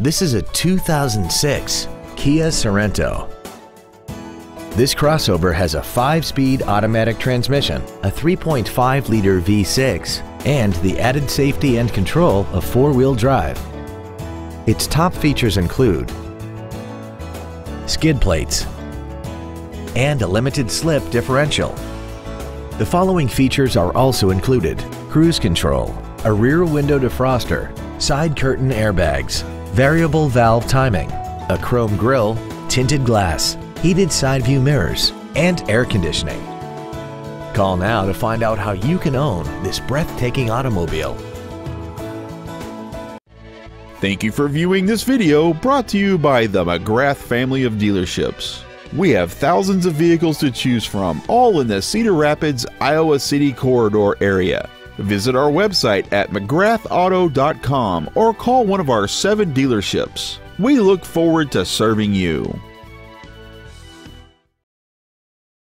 This is a 2006 Kia Sorento. This crossover has a 5-speed automatic transmission, a 3.5-liter V6, and the added safety and control of four-wheel drive. Its top features include skid plates and a limited slip differential. The following features are also included. Cruise control, a rear window defroster, side curtain airbags, variable valve timing, a chrome grille, tinted glass, heated side view mirrors, and air conditioning. Call now to find out how you can own this breathtaking automobile. Thank you for viewing this video brought to you by the McGrath family of dealerships. We have thousands of vehicles to choose from, all in the Cedar Rapids, Iowa City corridor area. Visit our website at mcgrathauto.com or call one of our seven dealerships. We look forward to serving you.